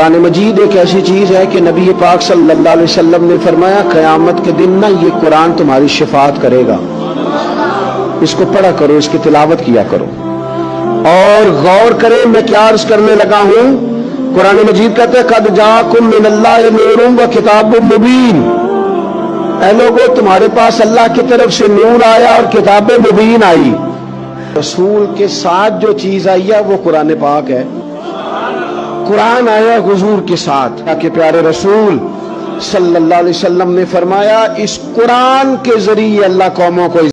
قرآن مجید ایک ایسی چیز ہے کہ نبی پاک صلی اللہ علیہ وسلم نے فرمایا، قیامت کے دن نہ یہ قرآن تمہاری شفاعت کرے گا۔ اس کو پڑھا کرو، اس کی تلاوت کیا کرو۔ اور غور کریں، میں کیا عرض کرنے لگا ہوں؟ قرآن مجید کہتے ہیں قد جاکم من اللہ نوروں و کتاب مبین۔ اے لوگوں تمہارے پاس اللہ کی طرف سے نور آیا اور کتاب مبین آئی۔ رسول کے ساتھ جو چیز آئی ہے، وہ قرآن پاک ہے۔ قرآن آیا حضور کے ساتھ۔ کہ پیارے رسول صلی اللہ علیہ وسلم نے فرمایا، اس قرآن کے ذریعے اللہ قوموں کو